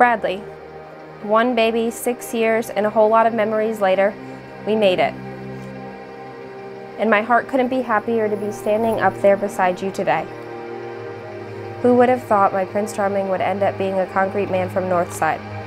Bradley. One baby, six years, and a whole lot of memories later, we made it. And my heart couldn't be happier to be standing up there beside you today. Who would have thought my Prince Charming would end up being a concrete man from Northside?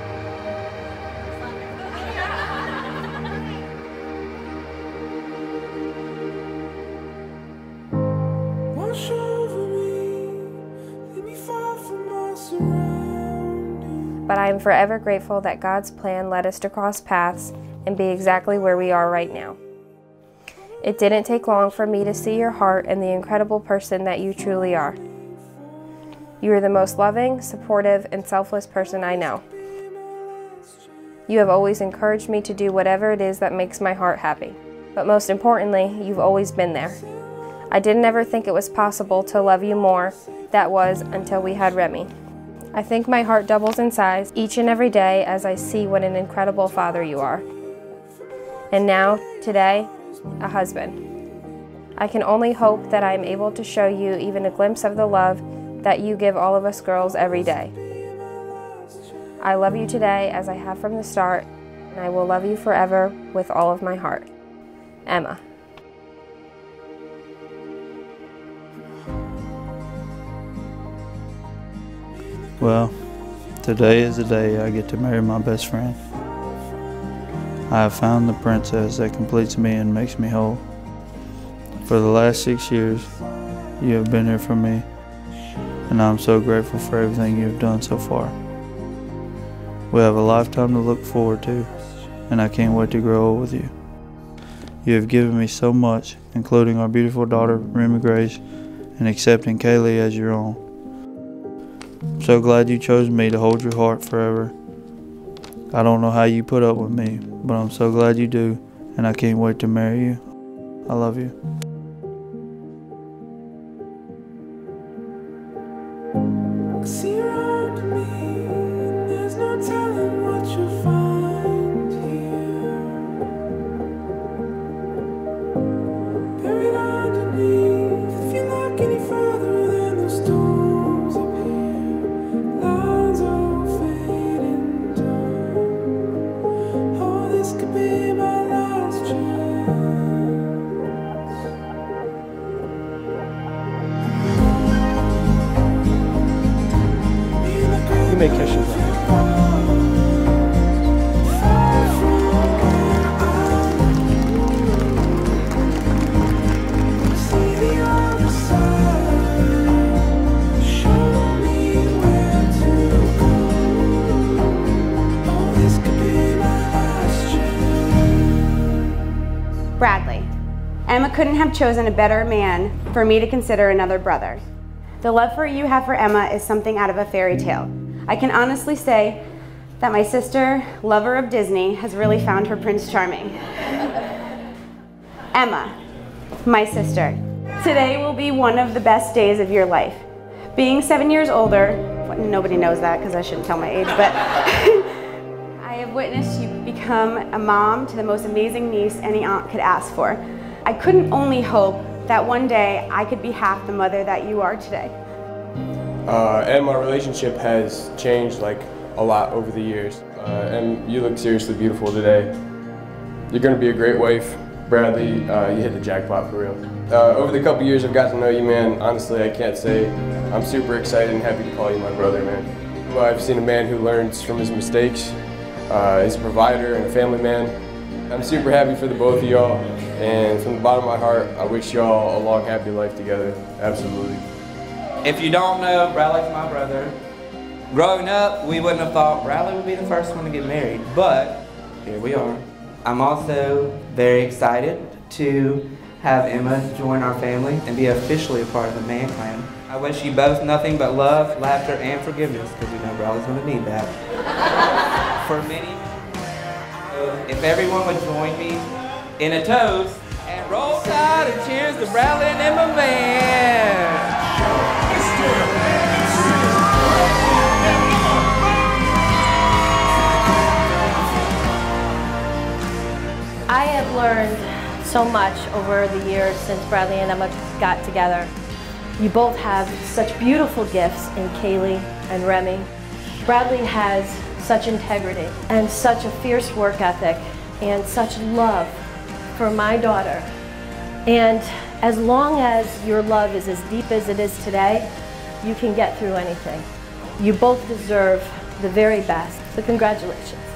But I am forever grateful that God's plan led us to cross paths and be exactly where we are right now. It didn't take long for me to see your heart and the incredible person that you truly are. You are the most loving, supportive, and selfless person I know. You have always encouraged me to do whatever it is that makes my heart happy. But most importantly, you've always been there. I didn't ever think it was possible to love you more. That was until we had Remy. I think my heart doubles in size each and every day as I see what an incredible father you are. And now, today, a husband. I can only hope that I am able to show you even a glimpse of the love that you give all of us girls every day. I love you today as I have from the start, and I will love you forever with all of my heart. Emma. Well, today is the day I get to marry my best friend. I have found the princess that completes me and makes me whole. For the last six years, you have been here for me, and I'm so grateful for everything you have done so far. We have a lifetime to look forward to, and I can't wait to grow old with you. You have given me so much, including our beautiful daughter, Remy Grace, and accepting Kaylee as your own. I'm so glad you chose me to hold your heart forever. I don't know how you put up with me, but I'm so glad you do, and I can't wait to marry you. I love you. See around Brother. Bradley. Emma couldn't have chosen a better man for me to consider another brother. The love for you have for Emma is something out of a fairy tale. I can honestly say that my sister, lover of Disney, has really found her Prince Charming. Emma, my sister, today will be one of the best days of your life. Being seven years older, nobody knows that because I shouldn't tell my age, but I have witnessed you become a mom to the most amazing niece any aunt could ask for. I couldn't only hope that one day I could be half the mother that you are today. Uh, and my relationship has changed like a lot over the years. Uh, and you look seriously beautiful today. You're gonna be a great wife. Bradley, uh, you hit the jackpot for real. Uh, over the couple years I've got to know you, man, honestly, I can't say I'm super excited and happy to call you my brother, man. I've seen a man who learns from his mistakes. Uh, he's a provider and a family man. I'm super happy for the both of y'all. And from the bottom of my heart, I wish y'all a long, happy life together. Absolutely. If you don't know, Bradley's my brother. Growing up, we wouldn't have thought Bradley would be the first one to get married, but here we are. I'm also very excited to have Emma join our family and be officially a part of the Mann Clan. I wish you both nothing but love, laughter, and forgiveness, because you know Bradley's going to need that. For many, if everyone would join me in a toast and roll tide and cheers to Bradley and Emma Mann. I have learned so much over the years since Bradley and Emma got together. You both have such beautiful gifts in Kaylee and Remy. Bradley has such integrity and such a fierce work ethic and such love for my daughter. And as long as your love is as deep as it is today, you can get through anything. You both deserve the very best. So congratulations.